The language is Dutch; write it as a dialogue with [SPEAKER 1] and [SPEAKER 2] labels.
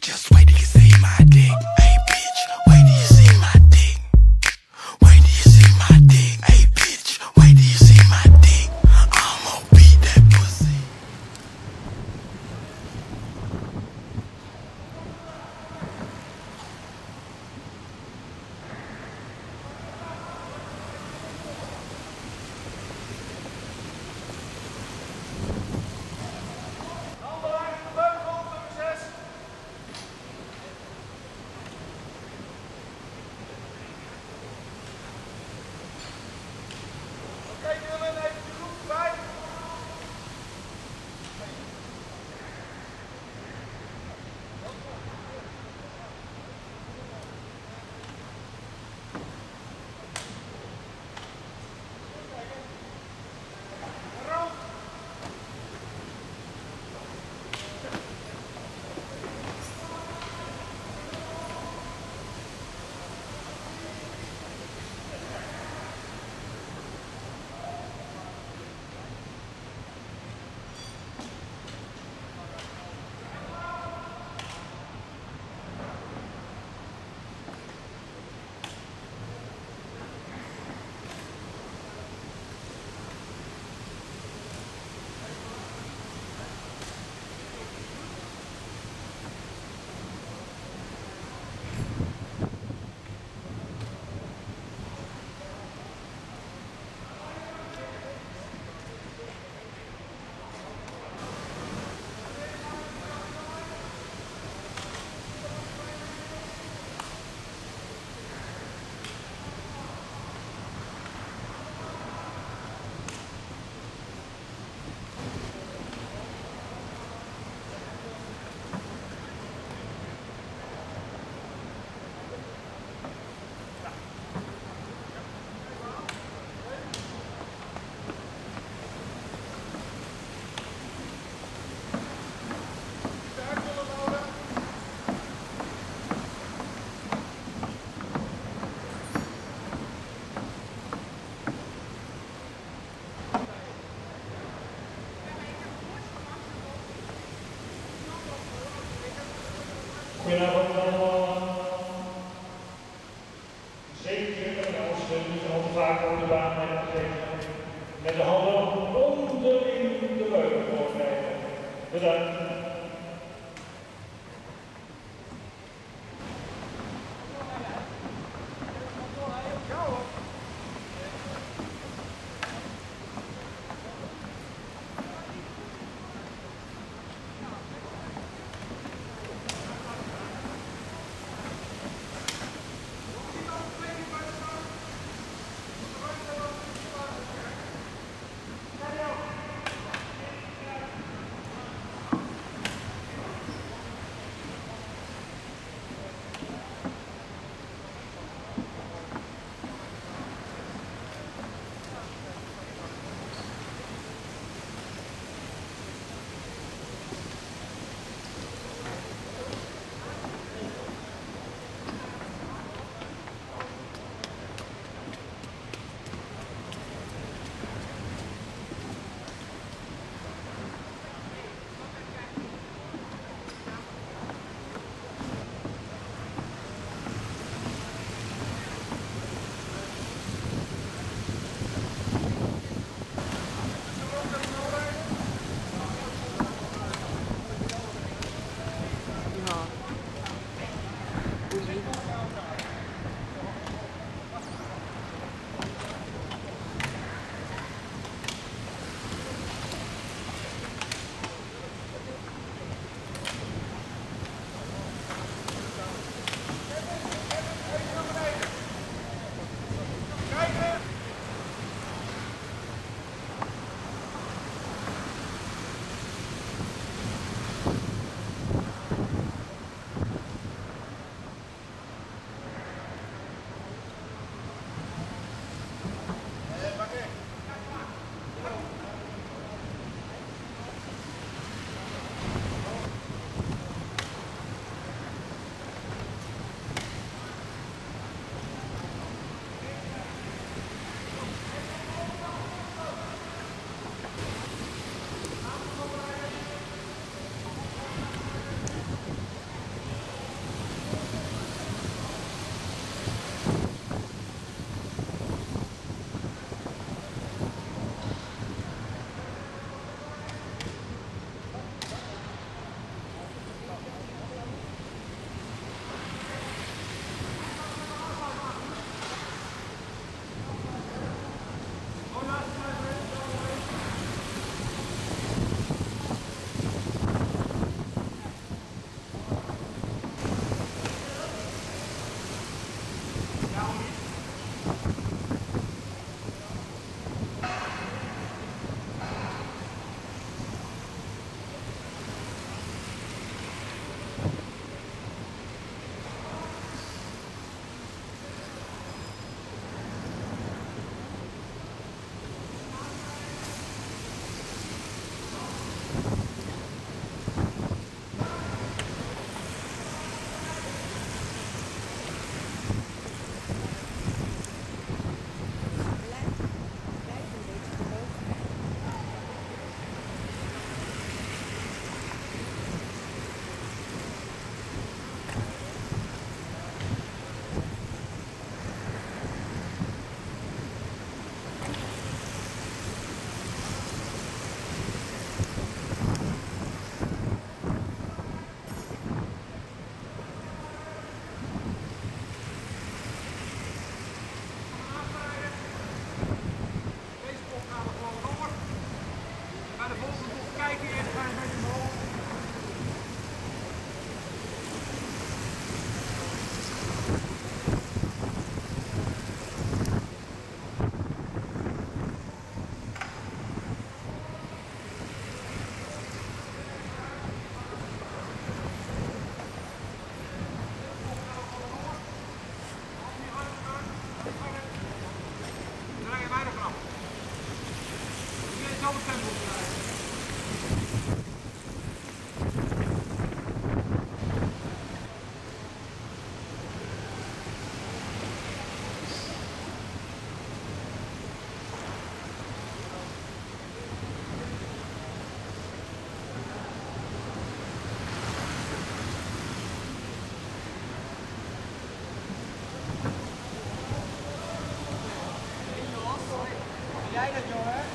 [SPEAKER 1] Just
[SPEAKER 2] Goedenavond allemaal. Zeker en als we niet al vaak op de baan hebben gezeten. Met de handen onderin de leugen. Bedankt.
[SPEAKER 3] जो है